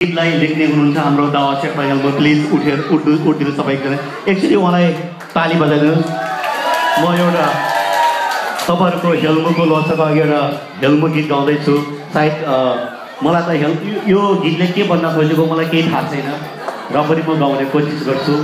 गीतलाई लेख्ने हुनुहुन्छ हाम्रो दावा भाइहरू प्लिज उठेर उठ्नु उठिदिनु तपाईँ एकजना एकचोटि उहाँलाई ताली बजाइदिनुहोस् म एउटा तपाईँहरूको हेल्मुको लसको अघि एउटा हेल्मु गीत गाउँदैछु। सायद मलाई त हेल्प यो- गीतले के भन्न खोजेको मलाई केही थाहा छैन। र पनि म गाउने कोसिस गर्छु।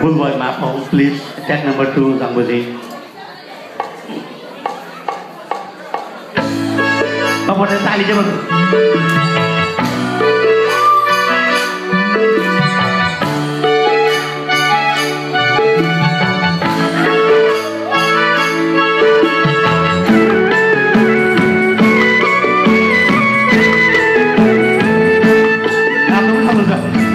फुल भयो माफ प्लिज ट्याक नम्बर टू जाम्बोजी। तपाईँले ताली चाहिँ 看到？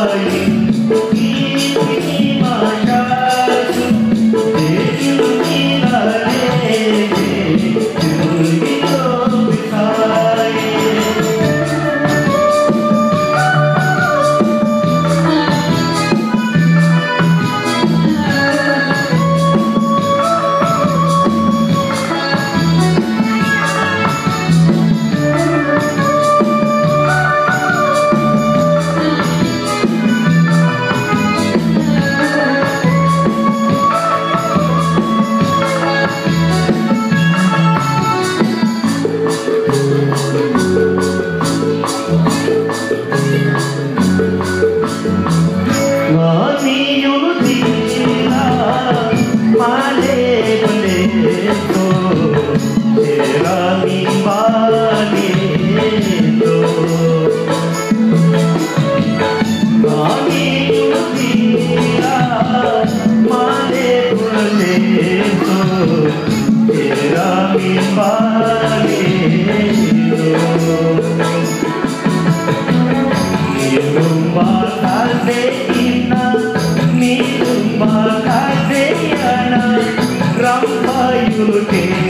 Lord. are you looking?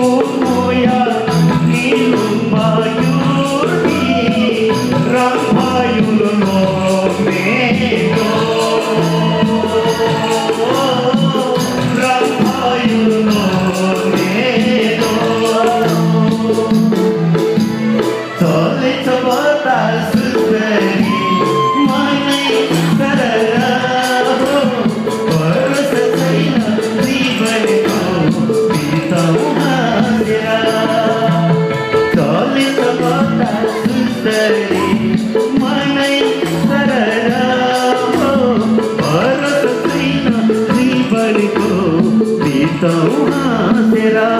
बिताउ हाँसेर थ्याङ्क यू